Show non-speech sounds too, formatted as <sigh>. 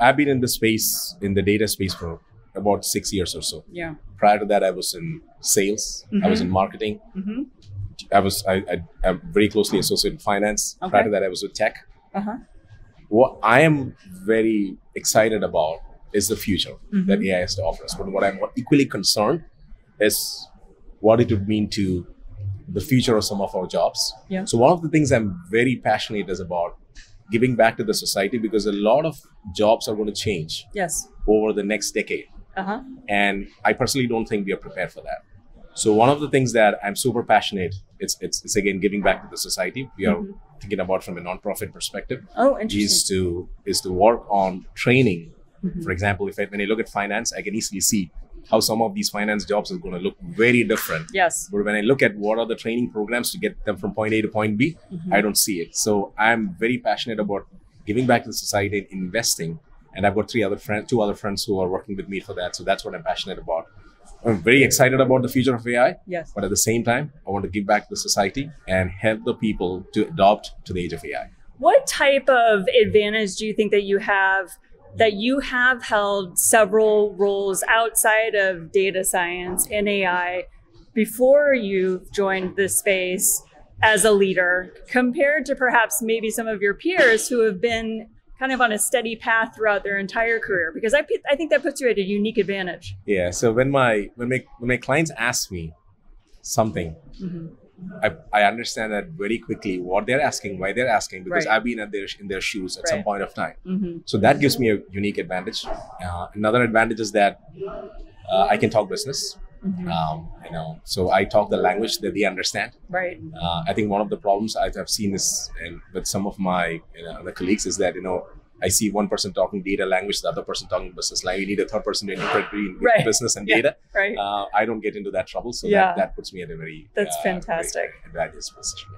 I've been in the space, in the data space for about six years or so. Yeah. Prior to that, I was in sales. I was in marketing. Mm-hmm. I was I, I I'm very closely associated with finance. Prior to that, I was with tech. Uh huh. What I am very excited about is the future Mm-hmm. that AI has to offer us. But what I'm equally concerned is what it would mean to the future of some of our jobs. Yeah. So one of the things I'm very passionate is about giving back to the society because a lot of jobs are going to change Yes. over the next decade. Uh huh. And I personally don't think we are prepared for that. So one of the things that I'm super passionate, it's it's, it's again giving back to the society. We are Mhm. thinking about from a nonprofit perspective Oh, interesting. is to is to work on training. Mhm. For example, if I, when I look at finance, I can easily see how some of these finance jobs are going to look very different. Yes. But when I look at what are the training programs to get them from point A to point B, Mhm. I don't see it. So I'm very passionate about giving back to the society and investing. And I've got three other friends, two other friends who are working with me for that. So that's what I'm passionate about. I'm very excited about the future of AI, Yes. but at the same time, I want to give back to the society and help the people to adopt to the age of AI. What type of advantage do you think that you have that you have held several roles outside of data science and AI before you've joined this space as a leader compared to perhaps maybe some of your peers who have been kind of on a steady path throughout their entire career because I, I think that puts you at a unique advantage. Yeah. So when my when my when my clients ask me something, Mhm. I, I understand that very quickly what they're asking, why they're asking, because Right. I've been at their in their shoes at some point of time. Mhm. So that gives me a unique advantage. Uh, another advantage is that uh, I can talk business. Mhm. Um, you know, so I talk the language that they understand. Right. Uh, I think one of the problems I've, I've seen this in, with some of my you know, other colleagues is that you know I see one person talking data language, the other person talking business language. You need a third person to interpret <laughs> between Right. business and Yeah. data. Right. Uh, I don't get into that trouble, so Yeah. that, that puts me at a very That's uh, fantastic. advantageous position.